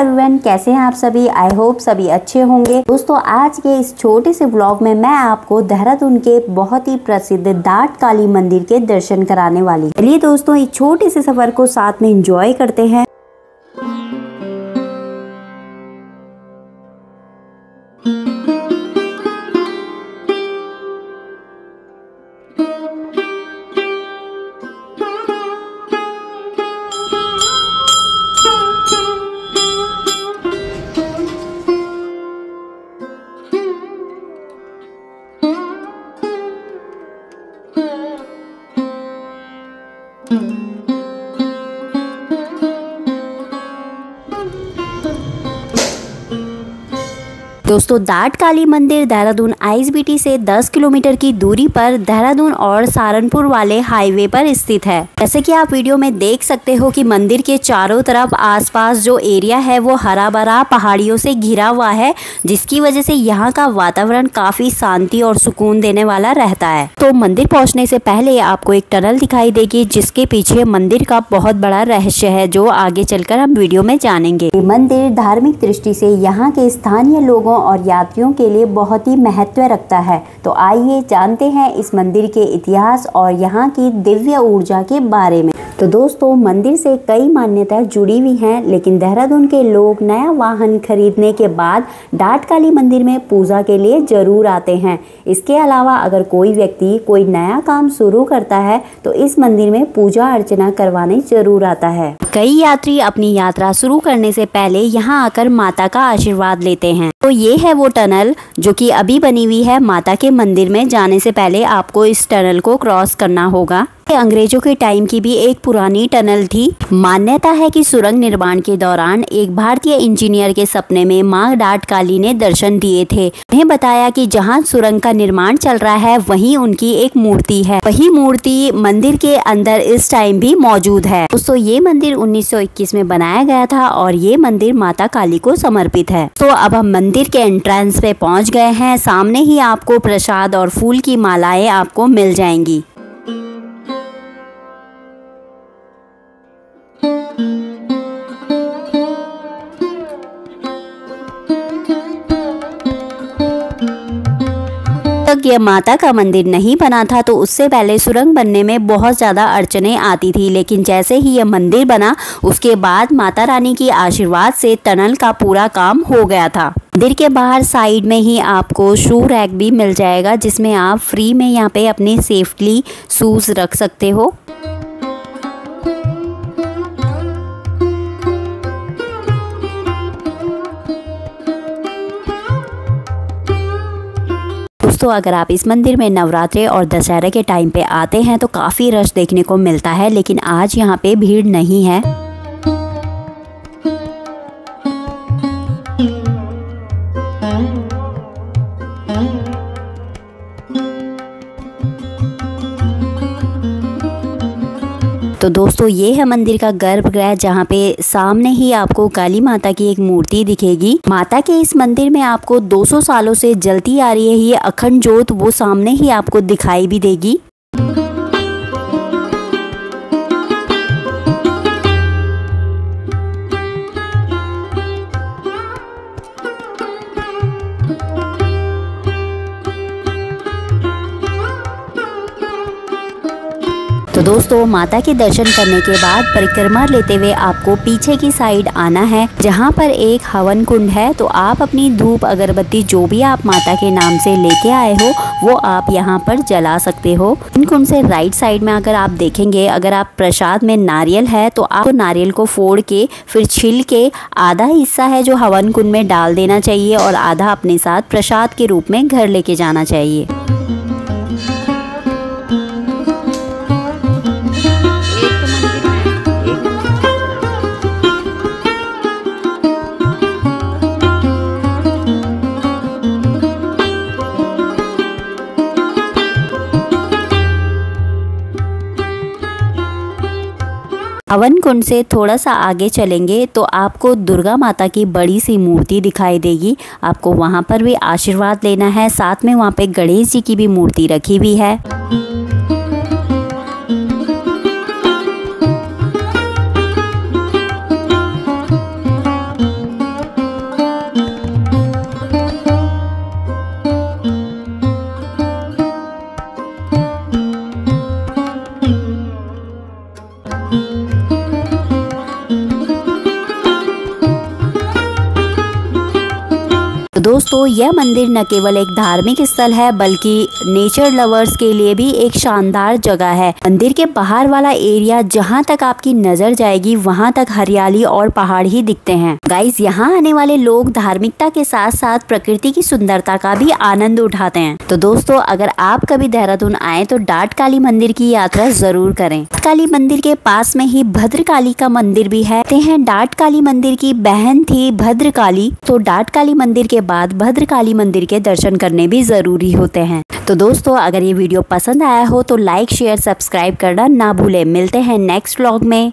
Everyone कैसे हैं आप सभी? आई होप सभी अच्छे होंगे। दोस्तों, आज के इस छोटे से ब्लॉग में मैं आपको देहरादून के बहुत ही प्रसिद्ध दाट काली मंदिर के दर्शन कराने वाली चलिए दोस्तों, इस छोटे से सफ़र को साथ में एंजॉय करते हैं। Thank you. दोस्तों, दाट काली मंदिर देहरादून आईएसबीटी से 10 किलोमीटर की दूरी पर देहरादून और सहारनपुर वाले हाईवे पर स्थित है। जैसे कि आप वीडियो में देख सकते हो कि मंदिर के चारों तरफ़ आसपास जो एरिया है, वो हरा भरा पहाड़ियों से घिरा हुआ है, जिसकी वजह से यहाँ का वातावरण काफ़ी शांति और सुकून देने वाला रहता है। तो मंदिर पहुँचने से पहले आपको एक टनल दिखाई देगी, जिसके पीछे मंदिर का बहुत बड़ा रहस्य है, जो आगे चलकर हम वीडियो में जानेंगे। मंदिर धार्मिक दृष्टि से यहाँ के स्थानीय लोगों और यात्रियों के लिए बहुत ही महत्व रखता है। तो आइए जानते हैं इस मंदिर के इतिहास और यहाँ की दिव्य ऊर्जा के बारे में। तो दोस्तों, मंदिर से कई मान्यताएँ जुड़ी हुई हैं, लेकिन देहरादून के लोग नया वाहन खरीदने के बाद डाट काली मंदिर में पूजा के लिए ज़रूर आते हैं। इसके अलावा अगर कोई व्यक्ति कोई नया काम शुरू करता है तो इस मंदिर में पूजा अर्चना करवाने ज़रूर आता है। कई यात्री अपनी यात्रा शुरू करने से पहले यहाँ आकर माता का आशीर्वाद लेते हैं। तो ये है वो टनल जो कि अभी बनी हुई है। माता के मंदिर में जाने से पहले आपको इस टनल को क्रॉस करना होगा। अंग्रेज़ों के टाइम की भी एक पुरानी टनल थी। मान्यता है कि सुरंग निर्माण के दौरान एक भारतीय इंजीनियर के सपने में माँ डाट काली ने दर्शन दिए थे। उन्हें बताया कि जहाँ सुरंग का निर्माण चल रहा है, वहीं उनकी एक मूर्ति है। वही मूर्ति मंदिर के अंदर इस टाइम भी मौजूद है। दोस्तों, ये मंदिर 1921 में बनाया गया था और ये मंदिर माता काली को समर्पित है। तो अब हम मंदिर के एंट्रेंस पे पहुँच गए हैं। सामने ही आपको प्रसाद और फूल की मालाएँ आपको मिल जाएँगी। यह माता का मंदिर नहीं बना था तो उससे पहले सुरंग बनने में बहुत ज़्यादा अड़चने आती थी। लेकिन जैसे ही यह मंदिर बना, उसके बाद माता रानी की आशीर्वाद से टनल का पूरा काम हो गया था। मंदिर के बाहर साइड में ही आपको शू रैक भी मिल जाएगा, जिसमें आप फ्री में यहाँ पे अपने सेफ्टली शूज़ रख सकते हो। दोस्तों, अगर आप इस मंदिर में नवरात्रे और दशहरा के टाइम पे आते हैं तो काफ़ी रश देखने को मिलता है, लेकिन आज यहाँ पे भीड़ नहीं है। तो दोस्तों, ये है मंदिर का गर्भगृह जहाँ पे सामने ही आपको काली माता की एक मूर्ति दिखेगी। माता के इस मंदिर में आपको 200 सालों से जलती आ रही है, ये अखंड जोत वो सामने ही आपको दिखाई भी देगी। तो दोस्तों, माता के दर्शन करने के बाद परिक्रमा लेते हुए आपको पीछे की साइड आना है, जहाँ पर एक हवन कुंड है। तो आप अपनी धूप, अगरबत्ती, जो भी आप माता के नाम से लेके आए हो, वो आप यहाँ पर जला सकते हो। इन कुंड से राइट साइड में अगर आप देखेंगे, अगर आप प्रसाद में नारियल है तो आप नारियल को फोड़ के, फिर छिल के, आधा हिस्सा है जो हवन कुंड में डाल देना चाहिए और आधा अपने साथ प्रसाद के रूप में घर लेके जाना चाहिए। हवन कुंड से थोड़ा सा आगे चलेंगे तो आपको दुर्गा माता की बड़ी सी मूर्ति दिखाई देगी। आपको वहाँ पर भी आशीर्वाद लेना है, साथ में वहाँ पे गणेश जी की भी मूर्ति रखी हुई है। तो दोस्तों, यह मंदिर न केवल एक धार्मिक स्थल है, बल्कि नेचर लवर्स के लिए भी एक शानदार जगह है। मंदिर के बाहर वाला एरिया जहाँ तक आपकी नज़र जाएगी, वहाँ तक हरियाली और पहाड़ ही दिखते हैं। गाइस यहाँ आने वाले लोग धार्मिकता के साथ साथ प्रकृति की सुंदरता का भी आनंद उठाते हैं। तो दोस्तों, अगर आप कभी देहरादून आए तो डाट काली मंदिर की यात्रा ज़रूर करें। काली मंदिर के पास में ही भद्रकाली का मंदिर भी है। ते हैं डाट काली मंदिर की बहन थी भद्रकाली। तो डाट काली मंदिर के बाद भद्रकाली मंदिर के दर्शन करने भी ज़रूरी होते हैं। तो दोस्तों, अगर ये वीडियो पसंद आया हो तो लाइक शेयर सब्सक्राइब करना ना भूले। मिलते हैं नेक्स्ट ब्लॉग में।